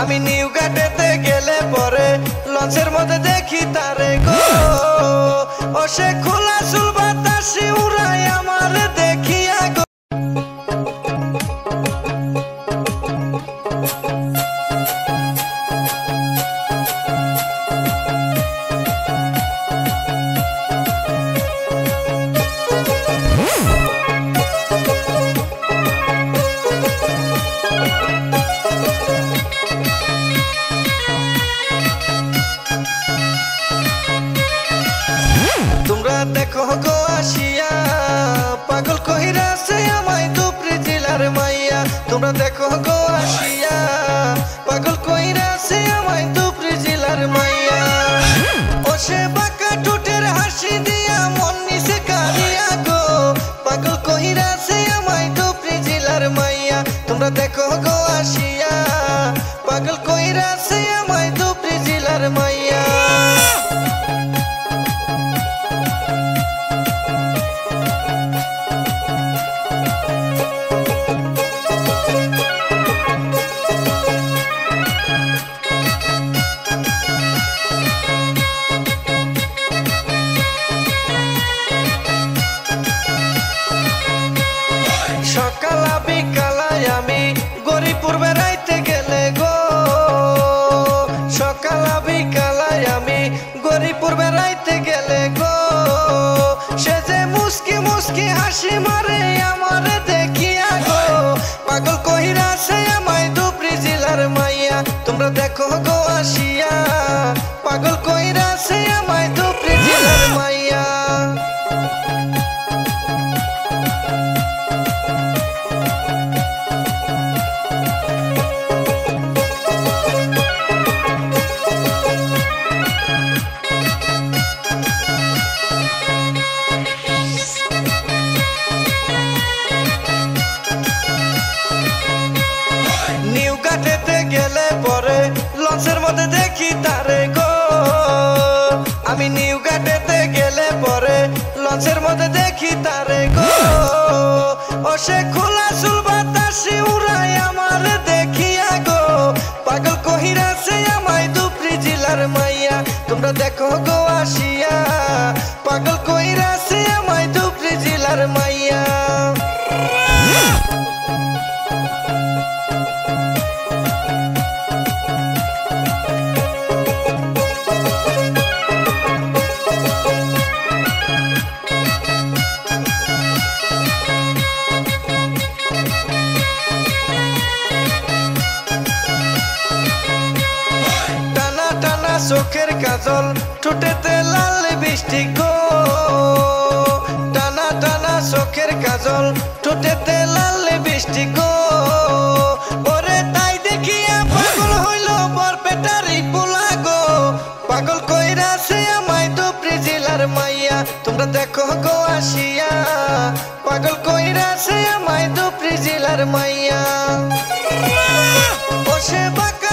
আমি নিউ ঘাটেতে গেলে পরে লঞ্চের মধ্যে দেখি তারে গো। ও সে খোলা চুল বাতাসি উড়াই আমার দেখিয়া গো। দেখো গো আসিয়া, পাগল কহিরা সে আমায় দুপরি জেলার মাইয়া। তোমরা দেখো গো আসিয়া, পাগল কহিরা সে আমায় দুপরি জেলার মাইয়া। সকালা বিকালায় আমি গরিপুর বেড়াইতে গেলে গো। সকালা বিকালায় আমি গরিপুর বেড়াইতে গেলে গো। সে যে মুস্কি মুস্কি হাসি মারে দেখো গো আসিয়া পাগল কহিরা সে আমায় দুপরি জেলার মাইয়া নিউ কাটেতে গেলে পরে মধ্যে দেখি তারে গো। আমি নিউ কাটেতে গেলে পরে লঞ্চের মধ্যে দেখি তারে গো। ও সে খোলা চুল বাতাসি উড়াই আমার দেখিয়া গো। পাগল কহিরা সে আমায় দুপরি জেলার মাইয়া, তোমরা দেখো গো আসিয়া। পাগল কহিরা সে আমায় দুপরি জেলার মাইয়া। চোখের কাজল, ঠোঁটেতে লাল বৃষ্টি গো। টানা টানা চোখের কাজল, ঠোঁটেতে লাল বৃষ্টি গো। ওরে তাই দেখিয়া পাগল হইল বরপেটারি পোলা গো। পাগল কইরা সে আমায় দুপরি জেলার মাইয়া, তোমরা দেখো গো আসিয়া। পাগল কইরা সে আমায় দুপরি জেলার মাইয়া। ও সে বাঁকা